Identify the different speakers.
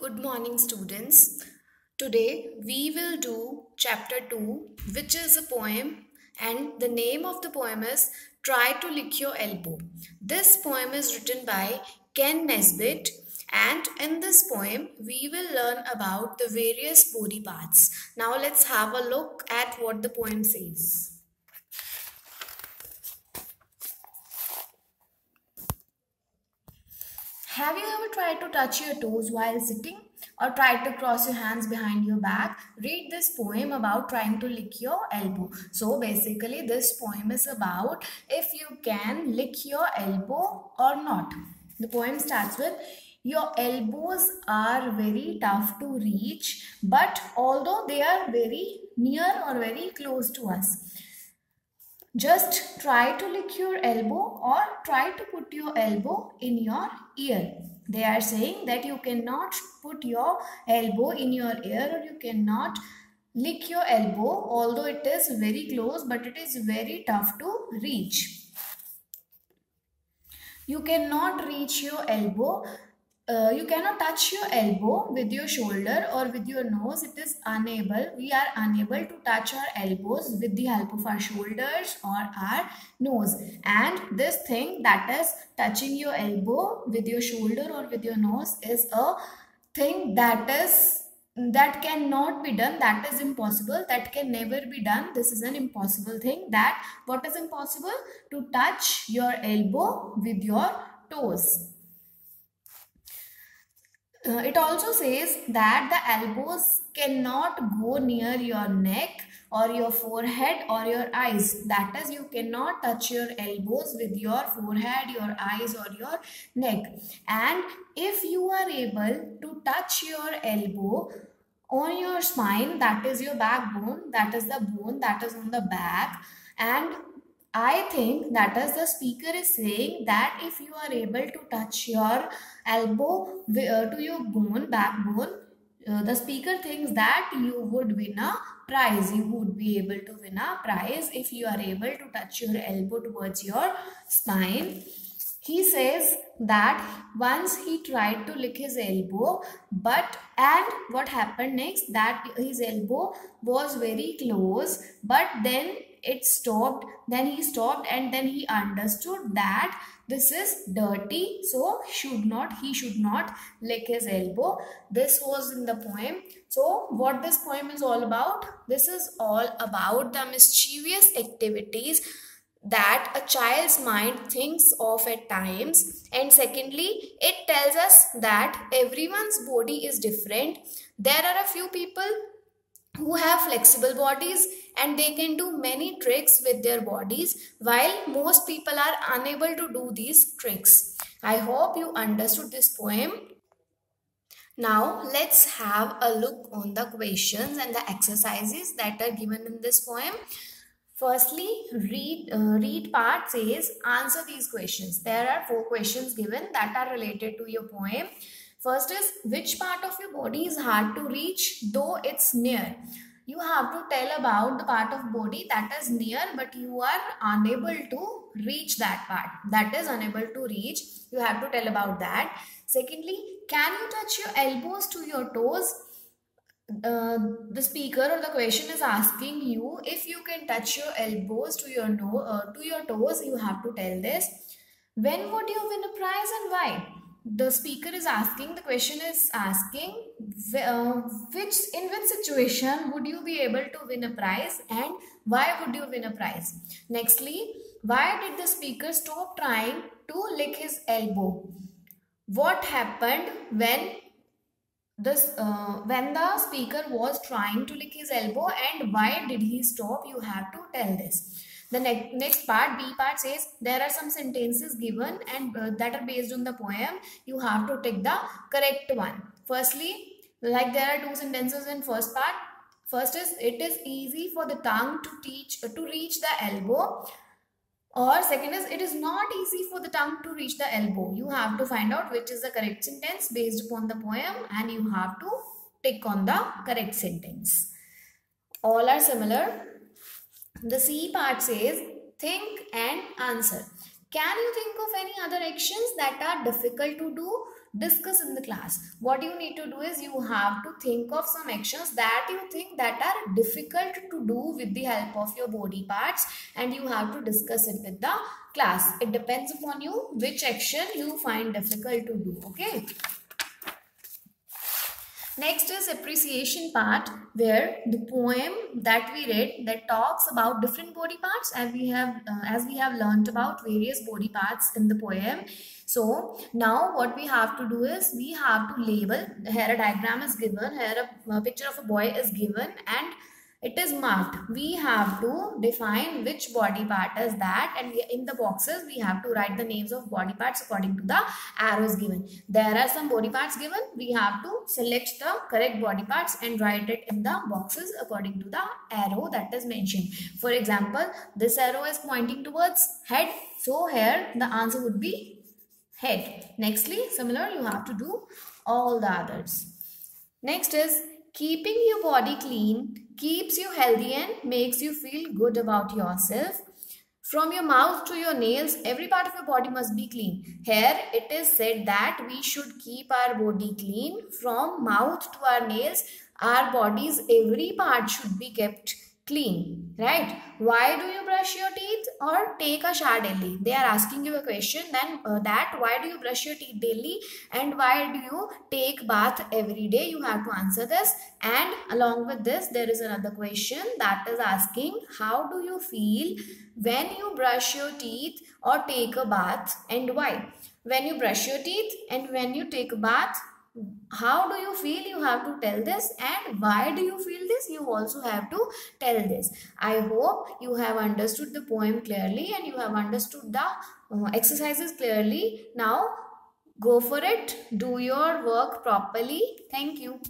Speaker 1: Good morning, students. Today we will do chapter 2, which is a poem, and the name of the poem is Try to Lick Your Elbow. This poem is written by Kenn Nesbitt, and in this poem we will learn about the various body parts. Now let's have a look at what the poem says. Have you ever tried to touch your toes while sitting? Or tried to cross your hands behind your back? Read this poem about trying to lick your elbow. So basically this poem is about if you can lick your elbow or not. The poem starts with your elbows are very tough to reach but although they are very near or very close to us just try to lick your elbow or try to put your elbow in your ear. They are saying that you cannot put your elbow in your ear or you cannot lick your elbow although it is very close but it is very tough to reach. You cannot reach your elbow uh, you cannot touch your elbow with your shoulder or with your nose. It is unable we are unable to touch our elbows with the help of our shoulders or our nose. And this thing that is touching your elbow with your shoulder or with your nose is a thing that is that cannot be done that is impossible that can never be done. This is an impossible thing that what is impossible? To touch your elbow with your toes uh, it also says that the elbows cannot go near your neck or your forehead or your eyes. That is, you cannot touch your elbows with your forehead, your eyes, or your neck. And if you are able to touch your elbow on your spine, that is your backbone, that is the bone that is on the back, and I think that is the speaker is saying that if you are able to touch your elbow uh, to your bone, backbone, uh, the speaker thinks that you would win a prize. You would be able to win a prize if you are able to touch your elbow towards your spine. He says that once he tried to lick his elbow, but and what happened next that his elbow was very close, but then it stopped then he stopped and then he understood that this is dirty so should not he should not lick his elbow. This was in the poem. So what this poem is all about? This is all about the mischievous activities that a child's mind thinks of at times. And secondly it tells us that everyone's body is different. There are a few people who have flexible bodies and they can do many tricks with their bodies while most people are unable to do these tricks. I hope you understood this poem. Now let's have a look on the questions and the exercises that are given in this poem. Firstly, read, uh, read part says answer these questions. There are four questions given that are related to your poem. First is which part of your body is hard to reach though it's near? You have to tell about the part of body that is near but you are unable to reach that part. That is unable to reach. You have to tell about that. Secondly can you touch your elbows to your toes? Uh, the speaker or the question is asking you if you can touch your elbows to your no uh, to your toes you have to tell this. When would you win a prize and why the speaker is asking the question is asking uh, which in which situation would you be able to win a prize and why would you win a prize? Nextly why did the speaker stop trying to lick his elbow? What happened when this uh, when the speaker was trying to lick his elbow and why did he stop? You have to tell this the ne next part, B part says there are some sentences given and uh, that are based on the poem. You have to take the correct one. Firstly, like there are two sentences in first part. First is it is easy for the tongue to teach uh, to reach the elbow. Or second is it is not easy for the tongue to reach the elbow. You have to find out which is the correct sentence based upon the poem and you have to tick on the correct sentence. All are similar the C part says think and answer. Can you think of any other actions that are difficult to do discuss in the class. What you need to do is you have to think of some actions that you think that are difficult to do with the help of your body parts and you have to discuss it with the class. It depends upon you which action you find difficult to do. Okay. Next is appreciation part where the poem that we read that talks about different body parts and we have uh, as we have learned about various body parts in the poem. So now what we have to do is we have to label here a diagram is given here a, a picture of a boy is given and it is marked. We have to define which body part is that and in the boxes we have to write the names of body parts according to the arrows given. There are some body parts given. We have to select the correct body parts and write it in the boxes according to the arrow that is mentioned. For example this arrow is pointing towards head. So here the answer would be head. Nextly similar you have to do all the others. Next is keeping your body clean keeps you healthy and makes you feel good about yourself. From your mouth to your nails, every part of your body must be clean. Here it is said that we should keep our body clean. From mouth to our nails, our bodies, every part should be kept clean right? Why do you brush your teeth or take a shower daily? They are asking you a question then uh, that why do you brush your teeth daily and why do you take bath every day? You have to answer this. And along with this there is another question that is asking how do you feel when you brush your teeth or take a bath and why? When you brush your teeth and when you take a bath how do you feel you have to tell this? And why do you feel this? You also have to tell this. I hope you have understood the poem clearly and you have understood the uh, exercises clearly. Now go for it. Do your work properly. Thank you